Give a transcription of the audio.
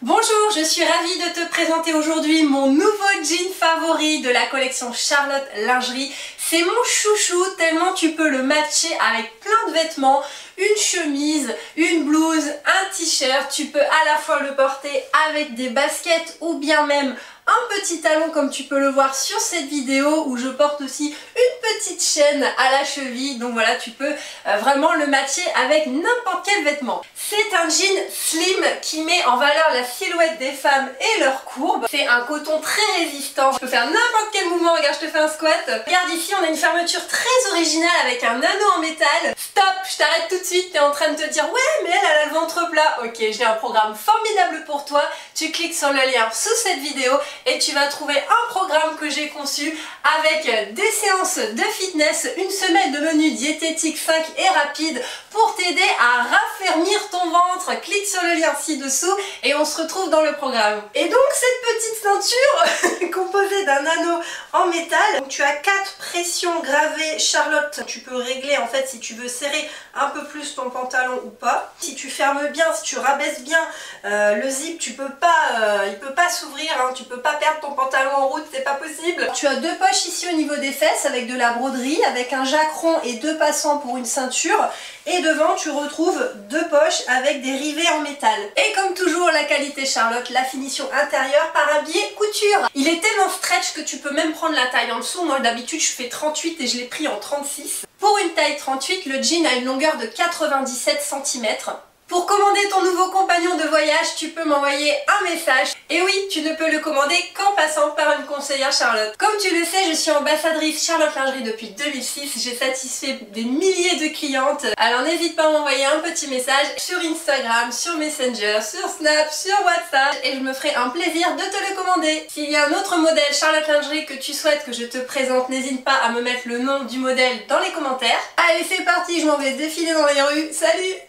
Bonjour, je suis ravie de te présenter aujourd'hui mon nouveau jean favori de la collection Charlotte Lingerie. C'est mon chouchou tellement tu peux le matcher avec plein de vêtements, une chemise, une blouse, un t-shirt. Tu peux à la fois le porter avec des baskets ou bien même un petit talon comme tu peux le voir sur cette vidéo où je porte aussi une petite chaîne à la cheville donc voilà tu peux euh, vraiment le matcher avec n'importe quel vêtement. C'est un jean slim qui met en valeur la silhouette des femmes et leurs courbes. C'est un coton très résistant, je peux faire n'importe quel mouvement, regarde je te fais un squat. Regarde ici on a une fermeture très originale avec un anneau en métal. Je t'arrête tout de suite, t'es en train de te dire ouais mais elle, a le ventre plat. Ok, j'ai un programme formidable pour toi, tu cliques sur le lien sous cette vidéo et tu vas trouver un programme que j'ai conçu avec des séances de fitness, une semaine de menu diététique 5 et rapide pour t'aider à raffermir ton ventre. Clique sur le lien ci-dessous et on se retrouve dans le programme. Et donc cette petite ceinture composée d'un anneau en métal, donc tu as 4 pression gravée Charlotte, tu peux régler en fait si tu veux serrer un peu plus ton pantalon ou pas. Si tu fermes bien, si tu rabaisses bien euh, le zip, tu peux pas, euh, il peut pas s'ouvrir, hein, tu peux pas perdre ton pantalon tu as deux poches ici au niveau des fesses avec de la broderie, avec un jacqueron et deux passants pour une ceinture. Et devant, tu retrouves deux poches avec des rivets en métal. Et comme toujours, la qualité Charlotte, la finition intérieure par un couture. Il est tellement stretch que tu peux même prendre la taille en dessous. Moi, d'habitude, je fais 38 et je l'ai pris en 36. Pour une taille 38, le jean a une longueur de 97 cm. Pour commander ton nouveau compagnon voyage, tu peux m'envoyer un message. Et oui, tu ne peux le commander qu'en passant par une conseillère Charlotte. Comme tu le sais, je suis ambassadrice Charlotte Lingerie depuis 2006. J'ai satisfait des milliers de clientes. Alors n'hésite pas à m'envoyer un petit message sur Instagram, sur Messenger, sur Snap, sur WhatsApp et je me ferai un plaisir de te le commander. S'il y a un autre modèle Charlotte Lingerie que tu souhaites que je te présente, n'hésite pas à me mettre le nom du modèle dans les commentaires. Allez, c'est parti, je m'en vais défiler dans les rues. Salut